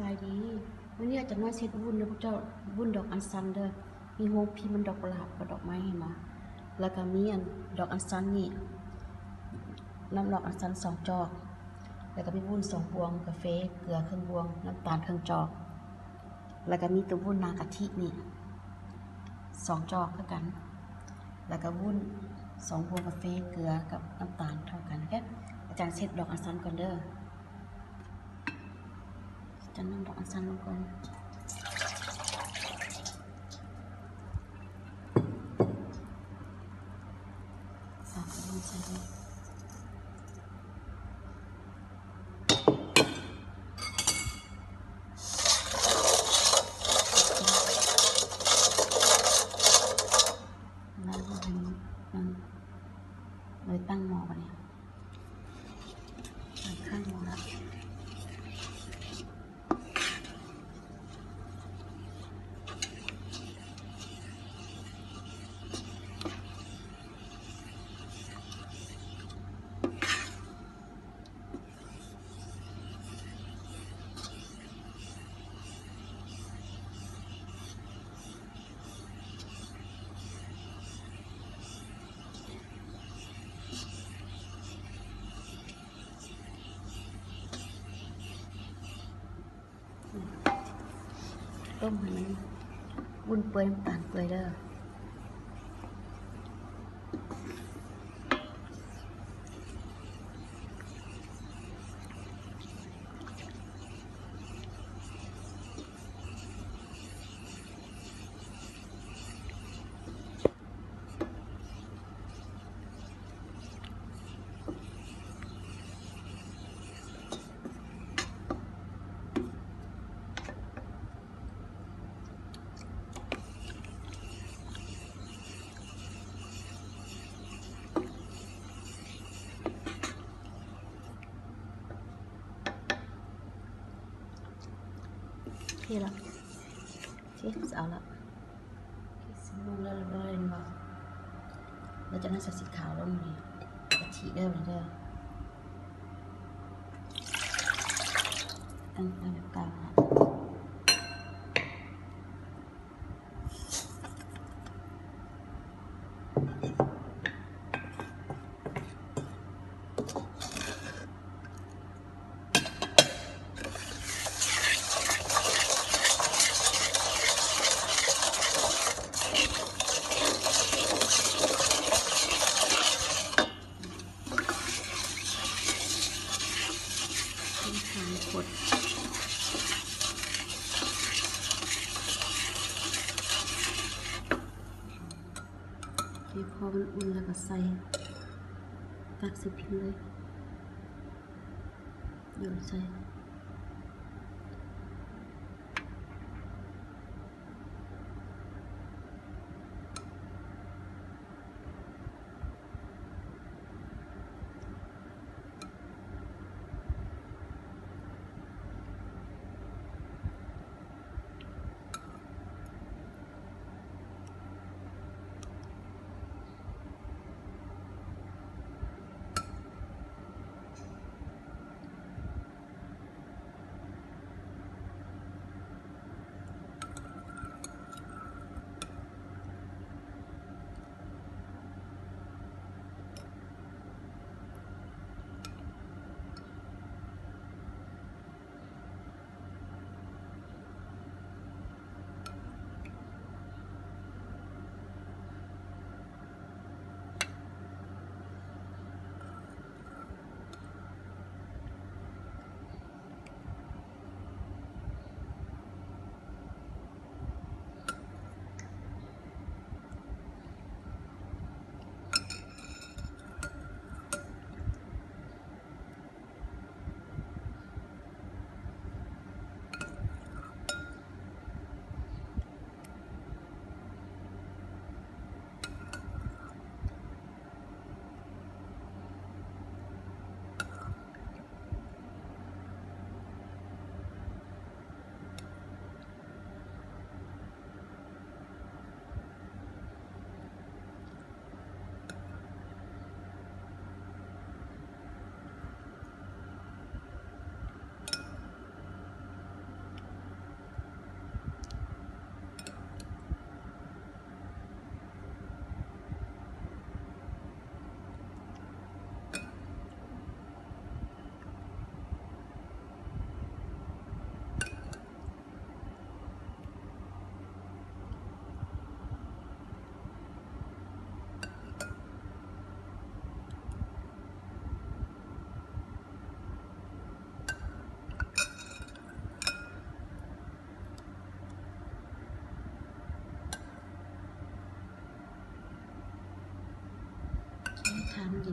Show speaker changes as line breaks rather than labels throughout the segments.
บายดีวันนี้อาจารย์น้อยเช็ดวุ้นเด้อพวกเจ้าวุ้นดอกอัญชันเด้อมีโฮพิมพ์มันดอกกุหลาบกับดอกไม้เห็นไหมแล้วก็มีอันดอกอัญชันนี่น้ำดอกอัญชันสองจอก แล้วก็มีวุ้นสองพวงกาแฟเกลือเครึ่องบวงน้ำตาลเครึ่องจอก แล้วก็มีตัววุ้นนากะทินี่สองจอกคือกัน แล้วก็วุ้นสองพวงกาแฟเกลือกับน้ำตาลเท่ากันแค่อาจารย์เช็ดดอกอัญชันก่อนเด้อ จะนำดอกอัญชันลงก่อนฝากลงใส่เลยแล้วก็ให้มันเลยตั้งหม้อไปเนี่ยตั้งข้างหม้อแล้ว ต้มให้มันวุ้นเปื่อยน้ำตาลเปื่อยเด้อ โอเคแล้วโอเคจะเอาละโอเคสมองแล้วเรียบร้อยเนาะแล้วจะน่าใส่สีขาวลงนี่กะทิเด้อเด้อตั้งตั้งกลางนะต้นขางขดโอเค พอมันอุ่นแล้วก็ใส่ตักใส่พิมพ์เลยโยนใส่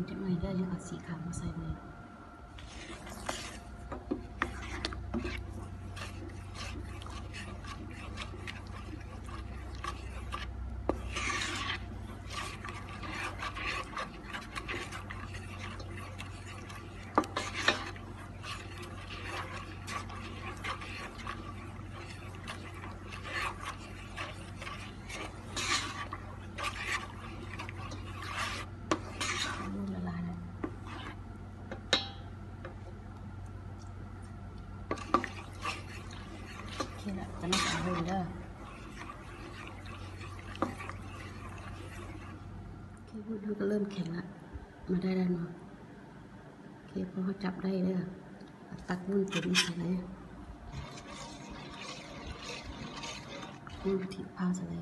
จังหน่อยเด้อยังเอาสีขาวมาใส่เลย ลูกละลายแล้วโอเคละจะไม่ใส่เลยเด้อ โอเคพูดมันก็เริ่มแข็งละมาได้แล้วเนาะโอเคพอเขาจับได้เลยอะตักวุ้นตุ๋นใส่เลยวุ้นกะทิพาใส่เลย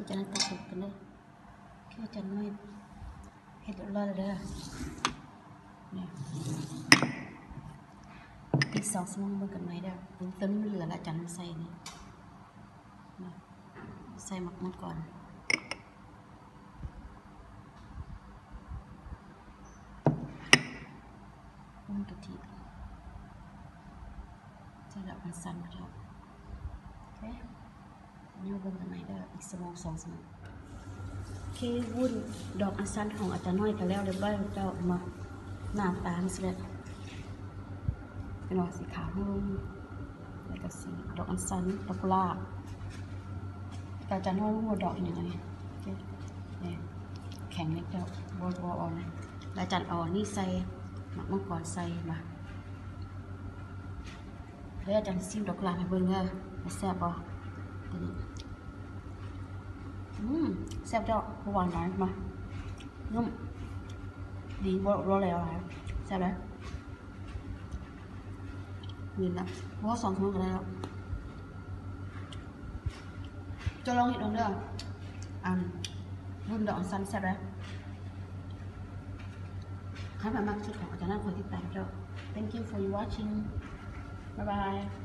คือจะนั่งตัดสุกกันเลยคือจะน้อยเห็ดรอดเลยเนี่ยอีกสองสมองเบิ่งกันไหมเด้อเติมเติมนี่มันเหลือละจันใส่นี่นใส่หมักมันก่อนวุ้นกะทิใส่ดอกมันสั่นไปแล้วโอเค นี่เบิ่งกันไหมเด้ออีกสมองสองสมองเควุ้นดอกอัญชันของอาจารย์น้อยกันแล้วเรียบร้อยแล้วเจ้ามาหน้าตามันสิเลยเป็นดอกสีขาวนุ่มแล้วก็สีดอกอัญชันดอกกุหลาบแต่อาจารย์น้อยรู้ว่าดอกอย่างไรเนี่ยแข็งเล็กเจ้าบอลบอลอ่อนแล้วอาจารย์อาอันนี่ใส่หมักมังกรใส่มาแล้วอาจารย์ซิมดอกกุหลาบให้เบิ่งเด้อว่าแซ่บบ่ตัวนี้ อืมแซ่บจ้าหวานหวานมานุ่มดีบ่รอแล้วครับแซ่บแล้วยืนละเพราะว่าสองชั่วโมงก็ได้แล้วจะลองเห็ดลองเด้ออันรุ่นดอกอันแซ่บแล้วให้มามากที่ของอาจารย์น่าคอยติดตามเจ้า thank you for watching bye bye